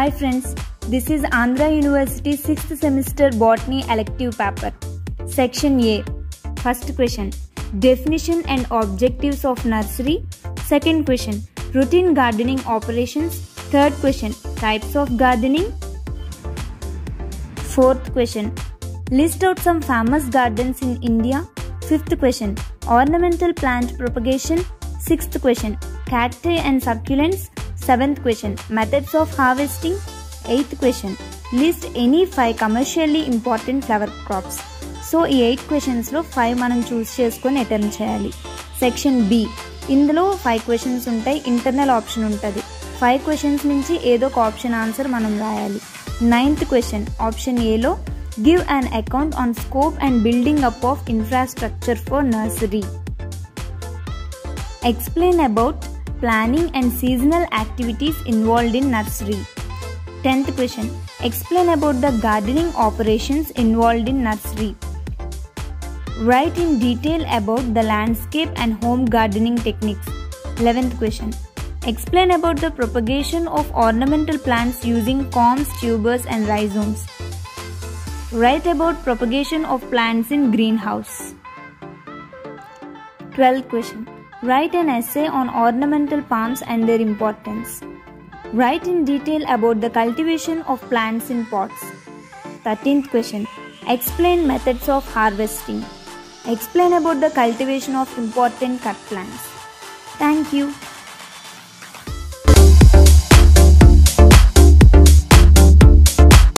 Hi friends, this is Andhra University 6th semester botany elective paper. Section A. First question. Definition and objectives of nursery. Second question. Routine gardening operations. Third question. Types of gardening. Fourth question. List out some famous gardens in India. Fifth question. Ornamental plant propagation. Sixth question. Cacti and succulents. Seventh question. Methods of harvesting eighth question. List any five commercially important flower crops so ఈ eight క్వశ్చన్స్లో five మనం choose చేసుకొని attempt చేయాలి. Section B ఇందులో five questions ఉంటాయి internal option ఉంటుంది. Five questions నుంచి ఏదో ఒక ఆప్షన్ ఆన్సర్ మనం రాయాలి. నైన్త్ క్వశ్చన్ ఆప్షన్ ఏలో give an account on scope and building up of infrastructure for nursery explain about planning and seasonal activities involved in nursery. 10th question Explain about the gardening operations involved in nursery. Write in detail about the landscape and home gardening techniques. 11th question Explain about the propagation of ornamental plants using corms, tubers, and rhizomes. Write about propagation of plants in greenhouse. 12th question Write an essay on ornamental palms and their importance. Write in detail about the cultivation of plants in pots. 13th question. Explain methods of harvesting. Explain about the cultivation of important cut plants. Thank you.